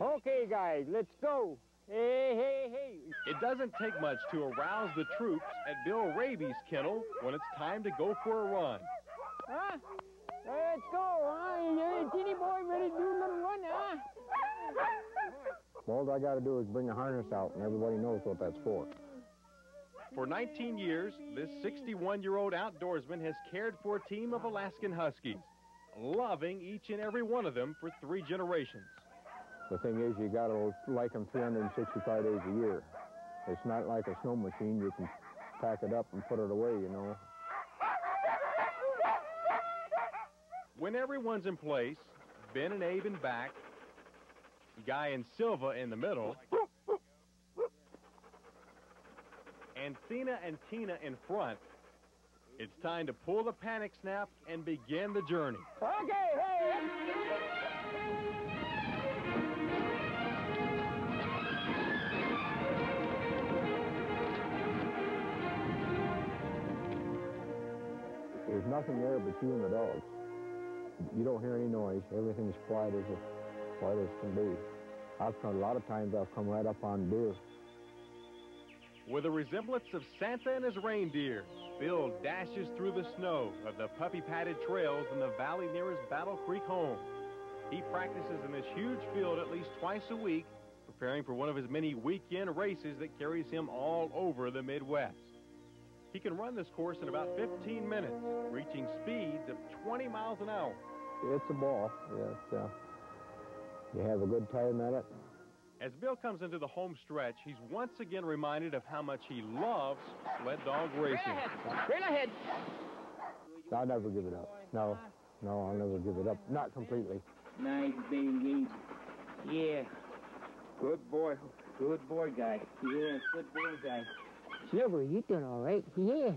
Okay, guys, let's go. Hey, hey, hey. It doesn't take much to arouse the troops at Bill Raby's kennel when it's time to go for a run. Huh? Let's go, huh? Is Teeny boy ready to do a little run, huh? All I got to do is bring the harness out, and everybody knows what that's for. For 19 years, this 61-year-old outdoorsman has cared for a team of Alaskan Huskies, loving each and every one of them for three generations. The thing is, you got to like them 365 days a year. It's not like a snow machine. You can pack it up and put it away, you know. When everyone's in place, Ben and Abe in back, Guy and Silva in the middle, and Thina and Tina in front, it's time to pull the panic snap and begin the journey. Okay, hey. There's nothing there but you and the dogs. You don't hear any noise. Everything's quiet as quiet as can be. I've come a lot of times. I've come right up on deer. With a resemblance of Santa and his reindeer, Bill dashes through the snow of the puppy-padded trails in the valley near his Battle Creek home. He practices in this huge field at least twice a week, preparing for one of his many weekend races that carries him all over the Midwest. He can run this course in about 15 minutes, reaching speeds of 20 miles an hour. It's a ball. Yes, uh, you have a good time at it. As Bill comes into the home stretch, he's once again reminded of how much he loves sled dog racing. Trail ahead. I'll never give it up. No, no, I'll never give it up. Not completely. Nice, baby. Yeah. Good boy. Good boy, guy. Yeah, good boy, guy. Silver, you done all right. Yeah.